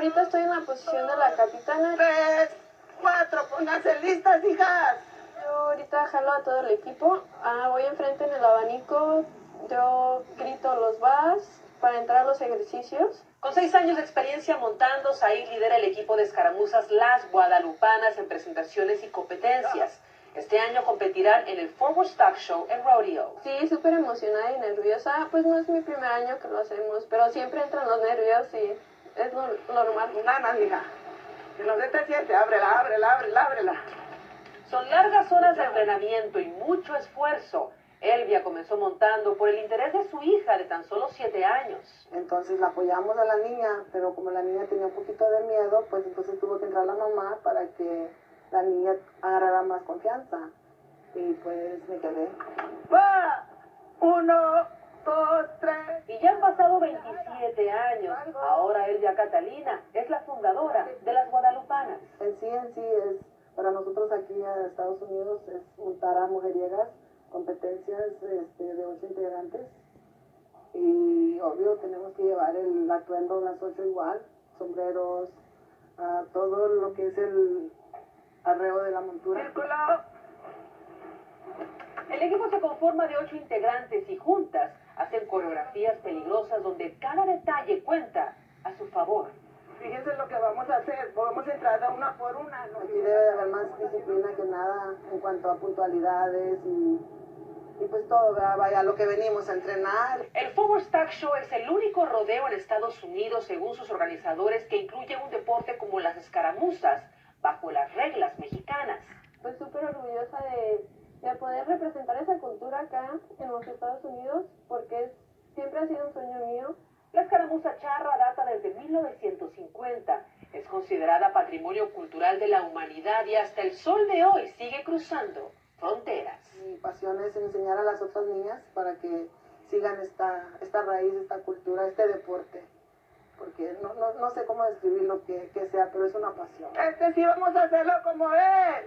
ahorita estoy en la posición de la capitana. Tres, cuatro, pónganse listas, hijas. Yo ahorita jalo a todo el equipo. Ah, voy enfrente en el abanico. Yo grito los vas para entrar a los ejercicios. Con seis años de experiencia montando, Said lidera el equipo de escaramuzas Las Guadalupanas en presentaciones y competencias. Este año competirán en el Forward Stock Show en Rodeo. Sí, súper emocionada y nerviosa. Pues no es mi primer año que lo hacemos, pero siempre entran los nervios y es lo, lo normal. Nada, hija. No se te ábrela, ábrela, ábrela, ábrela. Son largas horas de entrenamiento y mucho esfuerzo. Elvia comenzó montando por el interés de su hija de tan solo siete años. Entonces la apoyamos a la niña, pero como la niña tenía un poquito de miedo, pues entonces tuvo que entrar la mamá para que la niña agarrara más confianza. Y pues me quedé. ¡Va! Uno, ya han pasado 27 años. Ahora Elvia Catalina es la fundadora de las Guadalupanas. En sí, en sí es, para nosotros aquí en Estados Unidos es juntar a mujeriegas, competencias este, de ocho integrantes. Y obvio tenemos que llevar el atuendo las ocho igual, sombreros, todo lo que es el arreo de la montura. El equipo se conforma de ocho integrantes y juntas hacen coreografías peligrosas donde cada detalle cuenta a su favor. Fíjense lo que vamos a hacer, podemos entrar de una por una. ¿no? Aquí debe de haber más disciplina que nada en cuanto a puntualidades y, y pues todo, ¿verdad? vaya, lo que venimos a entrenar. El Forward Stack Show es el único rodeo en Estados Unidos, según sus organizadores, que incluye un deporte como las escaramuzas, bajo las reglas mexicanas. Pues súper orgullosa de, de poder representar esa cultura acá en los Estados Unidos, porque es- siempre ha sido un sueño mío. La escaramuza charra data desde 1950. Es considerada patrimonio cultural de la humanidad y hasta el sol de hoy sigue cruzando fronteras. Mi pasión es enseñar a las otras niñas para que sigan esta, esta raíz, esta cultura, este deporte. Porque no, no, no sé cómo describir lo que, que sea, pero es una pasión. Este sí vamos a hacerlo como es.